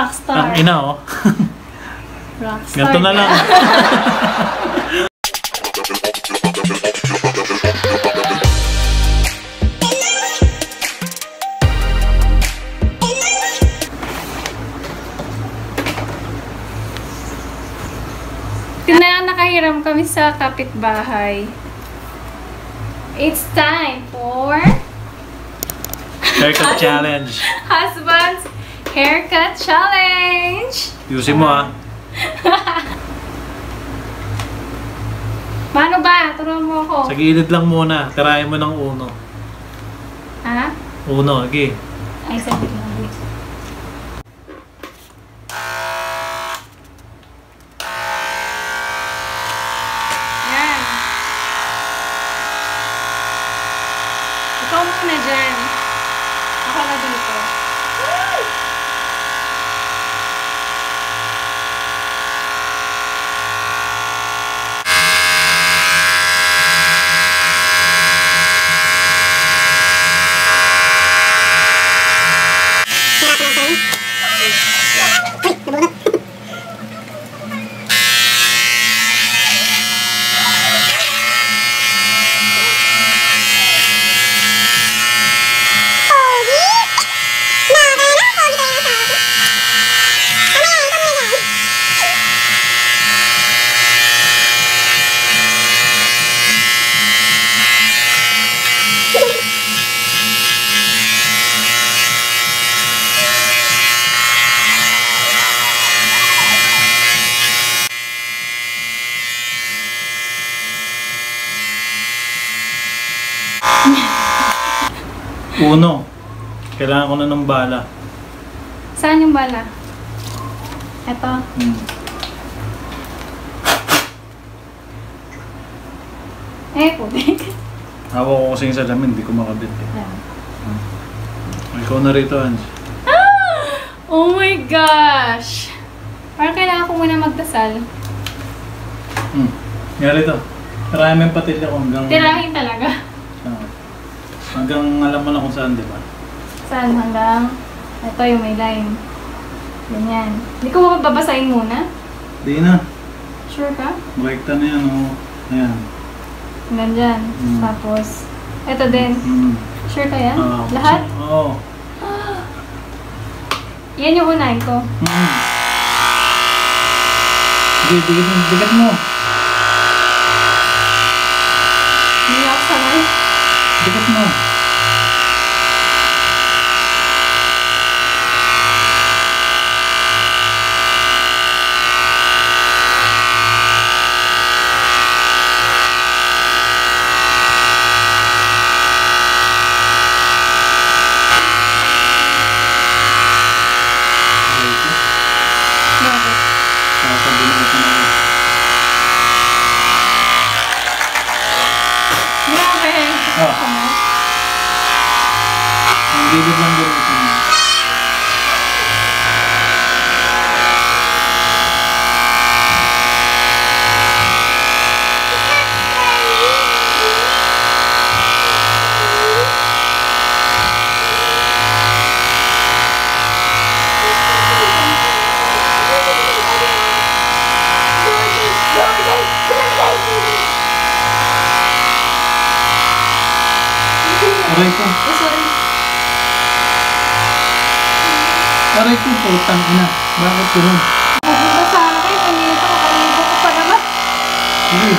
Rockstar. Ang ina oh. Rockstar. Ganito na lang. Tina, nakahiram kami sa kapitbahay. It's time for Haircut challenge. husband's haircut challenge. Yusin mo ah. Paano ba? Turuan mo ako. Sa gilid lang muna. Tirahin mo ng uno. Ha? Uno, okay. Ay, sabi ko. Ikaw muna dyan. Ako na dito. Uno. Kailangan ko na ng bala. Saan yung bala? Ito. Hmm. Eh, putik. Hawak ko kasi yung salamin, hindi ko makabit eh. Yan. Ikaw na rito, Ange. Oh my gosh! Parang kailangan ko muna magdasal. Hmm. Nga rito. Tirahin mo yung patilya ko hanggang... Tirahin talaga. Hanggang alam mo na kung saan, di ba? Saan hanggang? Ito yung may line. Ganyan. Hindi ko mababasahin muna. Di na. Sure ka? Rekta na yan, oh. Ayan. Hanggang dyan. Mm. Tapos, ito din. Hmm. Sure ka yan? Ah, Lahat? Oo. Yan yung unahin ko. Hmm. Sige, bigat mo. Bigat mo. Hindi ako sanay. Bigat mo. Ang gilid Aray ko, putang ina. Bakit ganun? Pupunta sa akin. Kanina ko. Kanina ko pa naman. Sige.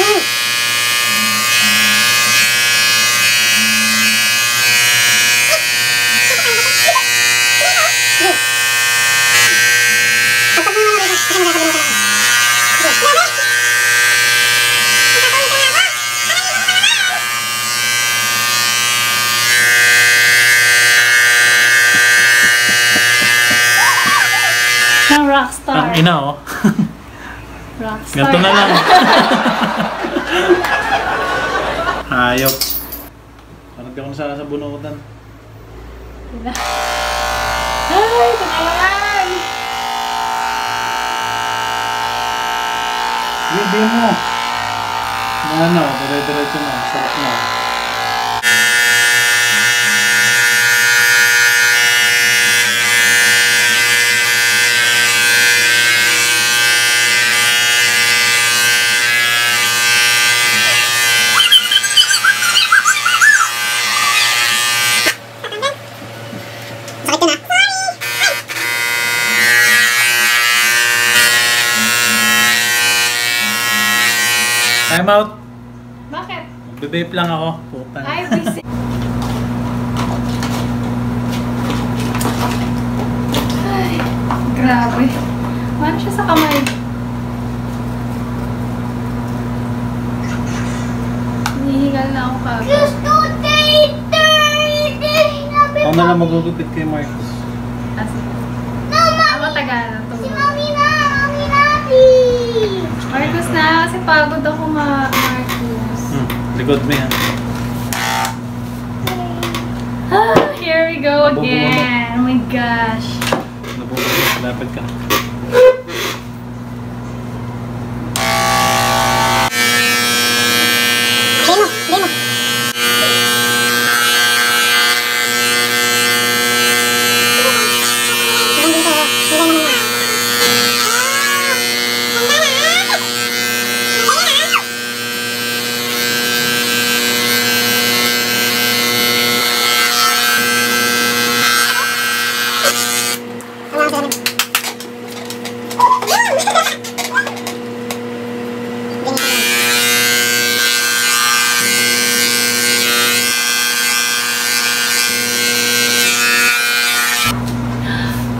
Ng rockstar. Ang ina oh. Rockstar. Ganito na lang. Hayop. Parang di ako nasala sa bunutan. Wala. Ay, yan! Hindi mo. Ano, dire-diretso na. Sarap na. Time out. Bakit? Babe lang ako. Puta. Ay, busy. Ay, grabe. Ano siya sa kamay? Hinihingal na ako kagad. Ako na lang magugupit kay Marcos. Ah, sige. Ako Tagalog. Tulog. Marcos na, kasi pagod ako ma Marcos. Hmm. Likod mo yan. Ah, here we go again. Oh my gosh. Nabubulit. Lapit ka.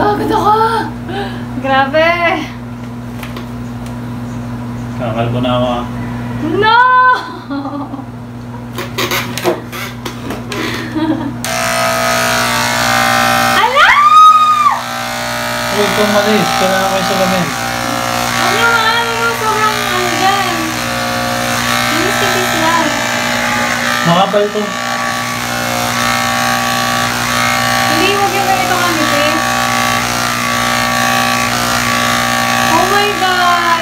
Pagod ako! Grabe! Kakalbo na ako ah. No! Huwag kang malis. Kailangan ko yung salamin. Ano ano mo sobrang ano dyan? Minis-tipis lang. Makapal to. Hindi mo yung ganito kamitin. Oh my God!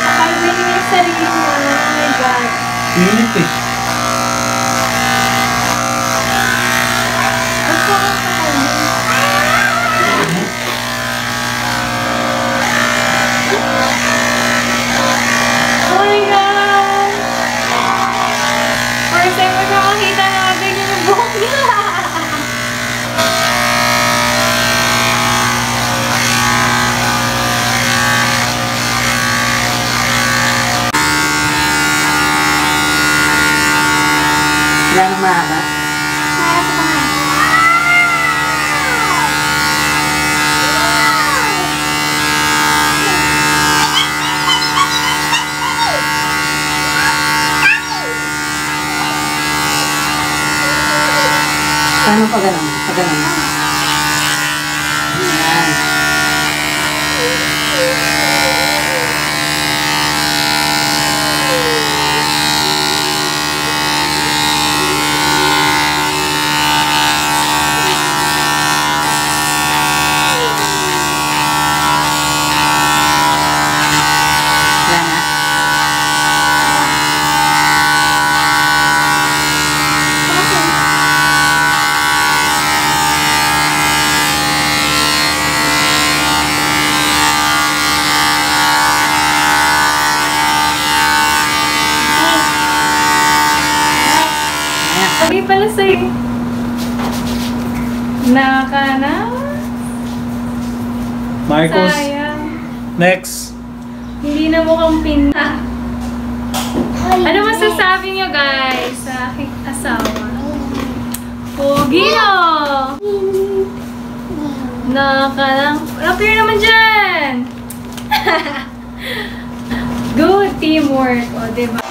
Pakalbin mo yung sarili mo. Oh my God. Init eh. Paano pa ganun? Pa ganun. Yan. Sabi pala sa'yo. Naka na. Marcos. Sayang. Next. Hindi na mukhang pinta. Ano masasabi niyo guys sa aking asawa? Pogi no! Naka lang. Appear naman dyan! Good teamwork. O, diba?